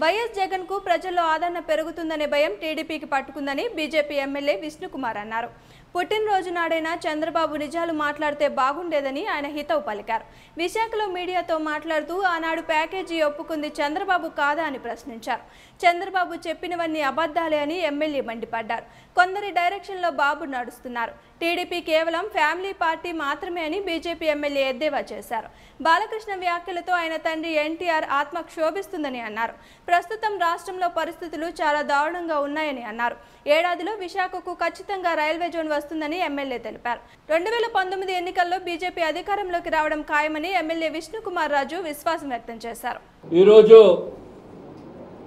YS జగన్కు ప్రజల్లో ఆదరణ పెరుగుతుందనే భయం టీడీపీకి పట్టుకుందని బీజేపీ ఎమ్మెల్యే విష్ణుకుమార్ అన్నారు. పుట్టినరోజు నాడైనా చంద్రబాబు నిజాలు మాట్లాడితే బాగుండేదని ఆయన హితవు పలికారు. విశాఖలో మీడియాతో మాట్లాడుతూ ఆనాడు ప్యాకేజీ ఒప్పుకుంది చంద్రబాబు కాదా అని ప్రశ్నించారు. చంద్రబాబు చెప్పినవన్నీ అబద్ధాలే అని ఎమ్మెల్యే మండిపడ్డారు. కొందరి డైరెక్షన్లో బాబు నడుస్తున్నారు. టీడీపీ కేవలం ఫ్యామిలీ పార్టీ మాత్రమే అని బీజేపీ ఎమ్మెల్యే ఎద్దేవా చేశారు. బాలకృష్ణ వ్యాఖ్యలతో ఆయన తండ్రి ఎన్టీఆర్ ఆత్మ క్షోభిస్తుందని అన్నారు. ప్రస్తుతం రాష్ట్రంలో పరిస్థితులు చాలా దారుణంగా ఉన్నాయని అన్నారు. ఏడాదిలో విశాఖకు ఖచ్చితంగా రైల్వే జోన్ వస్తుందని ఎమ్మెల్యే తెలిపారు. రెండు వేల పంతొమ్మిది ఎన్నికల్లో బీజేపీ అధికారంలోకి రావడం ఖాయమని ఎమ్మెల్యే విష్ణుకుమార్ రాజు విశ్వాసం వ్యక్తం చేశారు. ఈరోజు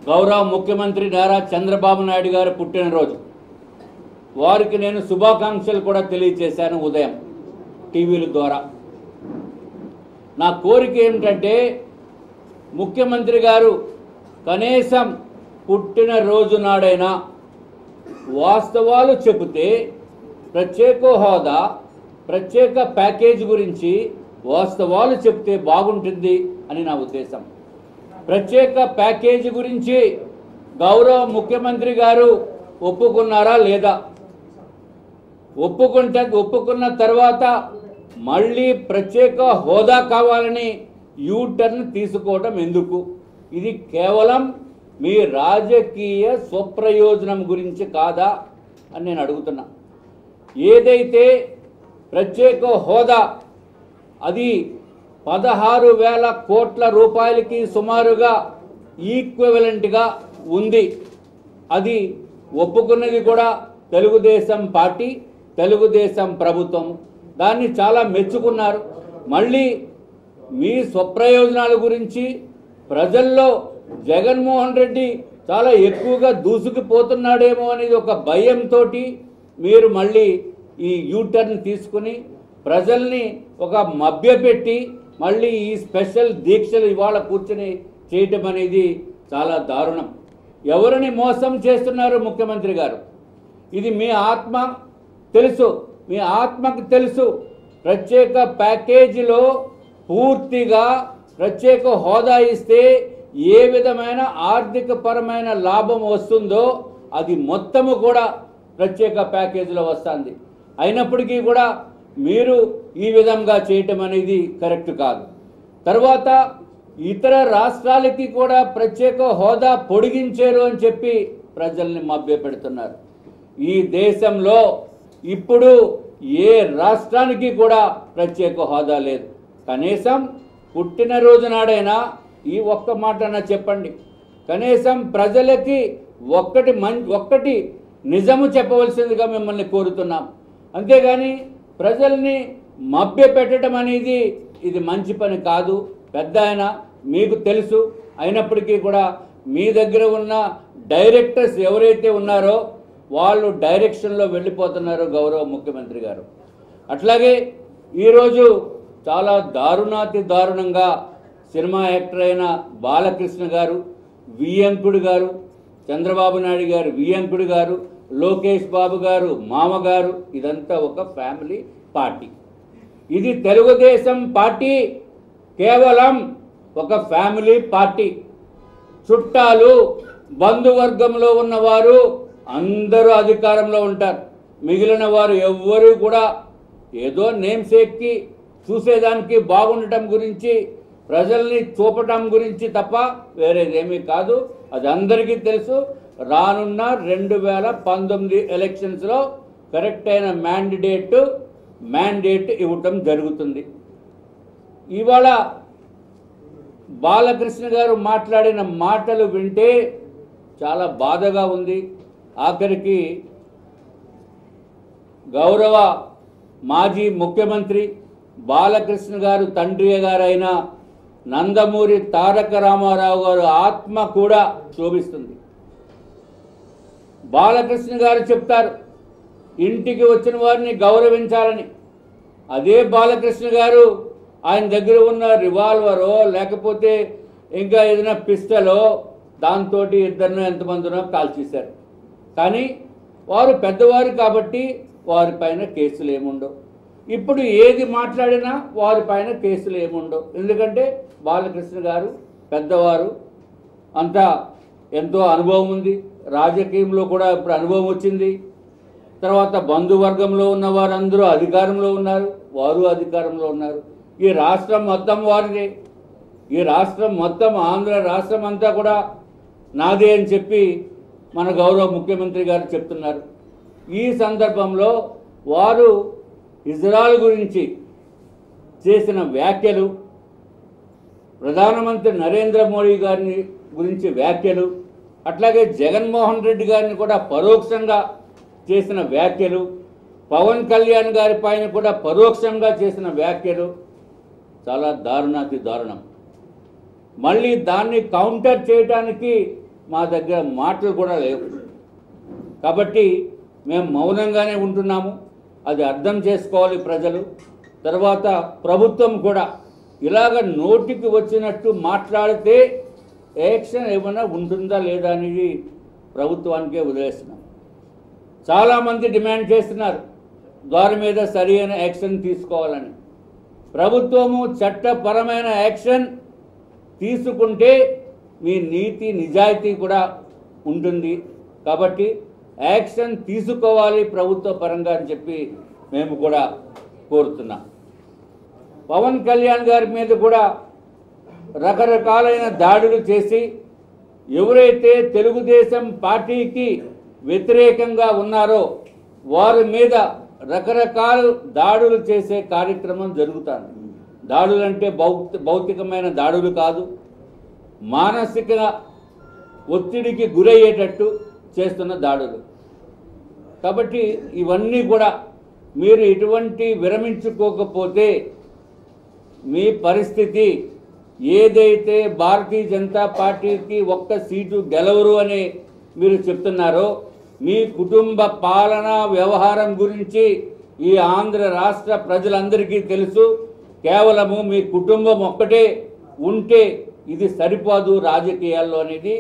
గౌరవ ముఖ్యమంత్రి నారా చంద్రబాబు నాయుడు గారు పుట్టినరోజు. వారికి నేను శుభాకాంక్షలు కూడా తెలియజేశాను ఉదయం టీవీల ద్వారా. నా కోరిక ఏమిటంటే ముఖ్యమంత్రి గారు కనీసం పుట్టినరోజు నాడైనా వాస్తవాలు చెబితే ప్రత్యేక హోదా ప్రత్యేక ప్యాకేజ్ గురించి వాస్తవాలు చెప్తే బాగుంటుంది అని నా ఉద్దేశం. ప్రత్యేక ప్యాకేజీ గురించి గౌరవ ముఖ్యమంత్రి గారు ఒప్పుకున్నారా లేదా? ఒప్పుకుంటే ఒప్పుకున్న తర్వాత మళ్ళీ ప్రత్యేక హోదా కావాలని యూటర్న్ తీసుకోవడం ఎందుకు? ఇది కేవలం మీ రాజకీయ స్వప్రయోజనం గురించి కాదా అని నేను అడుగుతున్నా. ఏదైతే ప్రత్యేక హోదా అది పదహారు వేల కోట్ల రూపాయలకి సుమారుగా ఈక్వెవలెంట్గా ఉంది. అది ఒప్పుకున్నది కూడా తెలుగుదేశం పార్టీ తెలుగుదేశం ప్రభుత్వం. దాన్ని చాలా మెచ్చుకున్నారు. మళ్ళీ మీ స్వప్రయోజనాల గురించి ప్రజల్లో జగన్మోహన్ రెడ్డి చాలా ఎక్కువగా దూసుకుపోతున్నాడేమో అనేది ఒక భయంతో మీరు మళ్ళీ ఈ యూటర్న్ తీసుకుని ప్రజల్ని ఒక మభ్యపెట్టి మళ్ళీ ఈ స్పెషల్ దీక్షలు ఇవాళ కూర్చొని చేయటం అనేది చాలా దారుణం. ఎవరిని మోసం చేస్తున్నారు ముఖ్యమంత్రి గారు? ఇది మీ ఆత్మ తెలుసు మీ ఆత్మకు తెలుసు. ప్రత్యేక ప్యాకేజీలో పూర్తిగా ప్రత్యేక హోదా ఇస్తే ఏ విధమైన ఆర్థిక పరమైన లాభం వస్తుందో అది మొత్తము కూడా ప్రత్యేక ప్యాకేజీలో వస్తుంది. అయినప్పటికీ కూడా మీరు ఈ విధంగా చేయటం అనేది కరెక్ట్ కాదు. తర్వాత ఇతర రాష్ట్రాలకి కూడా ప్రత్యేక హోదా పొడిగించారు అని చెప్పి ప్రజల్ని మభ్యపెడుతున్నారు. ఈ దేశంలో ఇప్పుడు ఏ రాష్ట్రానికి కూడా ప్రత్యేక హోదా లేదు. కనీసం పుట్టినరోజు నాడైనా ఈ ఒక్క మాటన చెప్పండి. కనీసం ప్రజలకి ఒక్కటి మం ఒక్కటి నిజము చెప్పవలసిందిగా మిమ్మల్ని కోరుతున్నాం. అంతేగాని ప్రజల్ని మభ్య పెట్టడం అనేది ఇది మంచి పని కాదు. పెద్ద ఆయన మీకు తెలుసు. అయినప్పటికీ కూడా మీ దగ్గర ఉన్న డైరెక్టర్స్ ఎవరైతే ఉన్నారో వాళ్ళు డైరెక్షన్లో వెళ్ళిపోతున్నారు గౌరవ ముఖ్యమంత్రి గారు. అట్లాగే ఈరోజు చాలా దారుణాతి దారుణంగా సినిమా యాక్టర్ అయిన బాలకృష్ణ గారు వియంకుడు గారు చంద్రబాబు నాయుడు గారు వియంకుడు గారు లోకేష్ బాబు గారు మామగారు ఇదంతా ఒక ఫ్యామిలీ పార్టీ. ఇది తెలుగుదేశం పార్టీ కేవలం ఒక ఫ్యామిలీ పార్టీ. చుట్టాలు బంధువర్గంలో ఉన్నవారు అందరూ అధికారంలో ఉంటారు. మిగిలిన వారు ఎవ్వరూ కూడా ఏదో నేమ్ సేక్కి చూసేదానికి బాగుండటం గురించి ప్రజల్ని చూపటం గురించి తప్ప వేరేదేమీ కాదు. అది అందరికీ తెలుసు. రానున్న రెండు వేల పంతొమ్మిది ఎలక్షన్స్లో కరెక్ట్ అయిన మ్యాండిడేట్ మ్యాండేట్ ఇవ్వటం జరుగుతుంది. ఇవాళ బాలకృష్ణ గారు మాట్లాడిన మాటలు వింటే చాలా బాధగా ఉంది. ఆఖరికి గౌరవ మాజీ ముఖ్యమంత్రి బాలకృష్ణ గారు తండ్రి గారైన నందమూరి తారక రామారావు గారు ఆత్మ కూడా శోభిస్తుంది బాలకృష్ణ గారు చెప్తారు ఇంటికి వచ్చిన వారిని గౌరవించాలని. అదే బాలకృష్ణ గారు ఆయన దగ్గర ఉన్న రివాల్వరో లేకపోతే ఇంకా ఏదైనా పిస్టలో దాంతో ఇద్దరినో ఎంతమందినో కాల్చేశారు కానీ వారు పెద్దవారు కాబట్టి వారిపైన కేసులు ఏముండవు. ఇప్పుడు ఏది మాట్లాడినా వారిపైన కేసులు ఏముండవు. ఎందుకంటే బాలకృష్ణ గారు పెద్దవారు అంతా ఎంతో అనుభవం ఉంది. రాజకీయంలో కూడా ఇప్పుడు అనుభవం వచ్చింది. తర్వాత బంధువర్గంలో ఉన్న వారందరూ అధికారంలో ఉన్నారు. వారు అధికారంలో ఉన్నారు. ఈ రాష్ట్రం మొత్తం వారిదే. ఈ రాష్ట్రం మొత్తం ఆంధ్ర రాష్ట్రం అంతా కూడా నాదే అని చెప్పి మన గౌరవ ముఖ్యమంత్రి గారు చెప్తున్నారు. ఈ సందర్భంలో వారు ఇజ్రాయల్ గురించి చేసిన వ్యాఖ్యలు ప్రధానమంత్రి నరేంద్ర మోడీ గారిని గురించి వ్యాఖ్యలు అట్లాగే జగన్మోహన్ రెడ్డి గారిని కూడా పరోక్షంగా చేసిన వ్యాఖ్యలు పవన్ కళ్యాణ్ గారి పైన కూడా పరోక్షంగా చేసిన వ్యాఖ్యలు చాలా దారుణాతి దారుణం. మళ్ళీ దాన్ని కౌంటర్ చేయడానికి మా దగ్గర మాటలు కూడా లేవు. కాబట్టి మేము మౌనంగానే ఉంటున్నాము. అది అర్థం చేసుకోవాలి ప్రజలు. తర్వాత ప్రభుత్వం కూడా ఇలాగ నోటికి వచ్చినట్టు మాట్లాడితే యాక్షన్ ఏమైనా ఉంటుందా లేదా అనేది ప్రభుత్వానికే వదిలేస్తున్నాం. చాలామంది డిమాండ్ చేస్తున్నారు దాని మీద సరి అయిన యాక్షన్ తీసుకోవాలని. ప్రభుత్వము చట్టపరమైన యాక్షన్ తీసుకుంటే మీ నీతి నిజాయితీ కూడా ఉంటుంది. కాబట్టి యాక్షన్ తీసుకోవాలి ప్రభుత్వ పరంగా అని చెప్పి మేము కూడా కోరుతున్నాం. పవన్ కళ్యాణ్ గారి మీద కూడా రకరకాలైన దాడులు చేసి ఎవరైతే తెలుగుదేశం పార్టీకి వ్యతిరేకంగా ఉన్నారో వారి మీద రకరకాల దాడులు చేసే కార్యక్రమం జరుగుతుంది. దాడులు అంటే భౌతికమైన దాడులు కాదు. మానసిక ఒత్తిడికి గురయ్యేటట్టు చేస్తున్న దాడులు. కాబట్టి ఇవన్నీ కూడా మీరు ఇటువంటి విరమించుకోకపోతే మీ పరిస్థితి ఏదైతే భారతీయ జనతా పార్టీకి ఒక్క సీటు గెలవరు అని మీరు చెప్తున్నారో మీ కుటుంబ పాలన వ్యవహారం గురించి ఈ ఆంధ్ర రాష్ట్ర ప్రజలందరికీ తెలుసు. కేవలము మీ కుటుంబం ఒక్కటే ఉంటే ఇది సరిపోదు రాజకీయాల్లో అనేది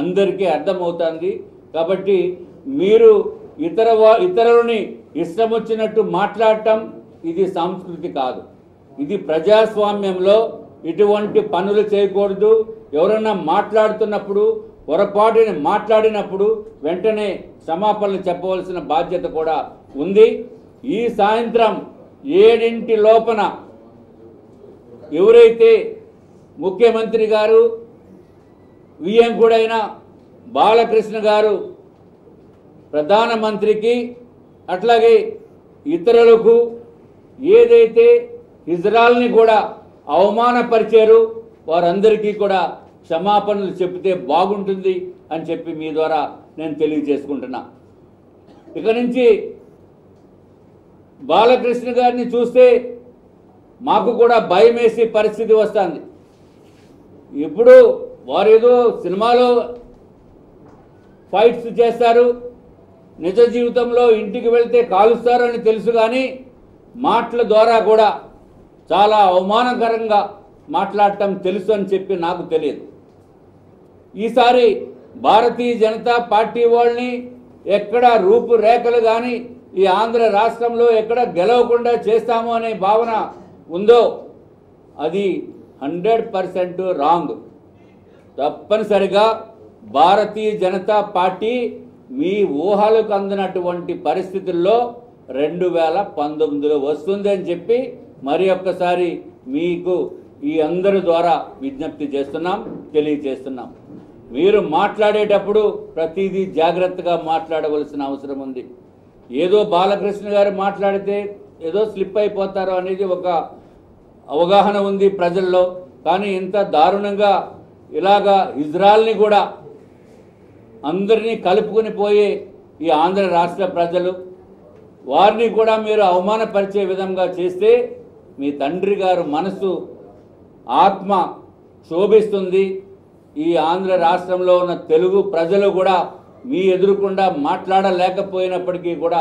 అందరికీ అర్థమవుతుంది. కాబట్టి మీరు ఇతర ఇతరులని ఇష్టం వచ్చినట్టు మాట్లాడటం ఇది సంస్కృతి కాదు. ఇది ప్రజాస్వామ్యంలో ఇటువంటి పనులు చేయకూడదు. ఎవరన్నా మాట్లాడుతున్నప్పుడు పొరపాటుని మాట్లాడినప్పుడు వెంటనే క్షమాపణలు చెప్పవలసిన బాధ్యత కూడా ఉంది. ఈ సాయంత్రం ఏడింటి లోపన ఎవరైతే ముఖ్యమంత్రి గారు వియ్యంకుడైన బాలకృష్ణ గారు ప్రధానమంత్రికి అట్లాగే ఇతరులకు ఏదైతే ఇజ్రాల్ని కూడా అవమానపరిచారు. వారందరికీ కూడా క్షమాపణలు చెప్తే బాగుంటుంది అని చెప్పి మీ ద్వారా నేను తెలియజేసుకుంటున్నా. ఇక నుంచి బాలకృష్ణ గారిని చూస్తే మాకు కూడా భయం వేసే పరిస్థితి వస్తుంది. ఇప్పుడు వారు ఏదో సినిమాలో ఫైట్స్ చేస్తారు. నిజ జీవితంలో ఇంటికి వెళ్తే కాలుస్తారు అని తెలుసు కానీ మాటల ద్వారా కూడా చాలా అవమానకరంగా మాట్లాడటం తెలుసు అని చెప్పి నాకు తెలియదు. ఈసారి భారతీయ జనతా పార్టీ వాళ్ళని ఎక్కడ రూపురేఖలు కానీ ఈ ఆంధ్ర రాష్ట్రంలో ఎక్కడ గెలవకుండా చేస్తాము అనే భావన ఉందో అది హండ్రెడ్ పర్సెంట్ రాంగ్. తప్పనిసరిగా భారతీయ జనతా పార్టీ మీ ఊహలకు అందినటువంటి పరిస్థితుల్లో రెండు వేల పంతొమ్మిదిలో వస్తుందని చెప్పి మరి ఒక్కసారి మీకు ఈ అందరి ద్వారా విజ్ఞప్తి చేస్తున్నాం తెలియజేస్తున్నాం. మీరు మాట్లాడేటప్పుడు ప్రతిదీ జాగ్రత్తగా మాట్లాడవలసిన అవసరం ఉంది. ఏదో బాలకృష్ణ గారు మాట్లాడితే ఏదో స్లిప్ అయిపోతారు అనేది ఒక అవగాహన ఉంది ప్రజల్లో. కానీ ఇంత దారుణంగా ఇలాగా ఇజ్రాయల్ని కూడా అందరినీ కలుపుకొని పోయే ఈ ఆంధ్ర రాష్ట్ర ప్రజలు వారిని కూడా మీరు అవమానపరిచే విధంగా చేస్తే మీ తండ్రి గారు మనసు ఆత్మ శోభిస్తుంది. ఈ ఆంధ్ర రాష్ట్రంలో ఉన్న తెలుగు ప్రజలు కూడా మీ ఎదురుకుండా మాట్లాడలేకపోయినప్పటికీ కూడా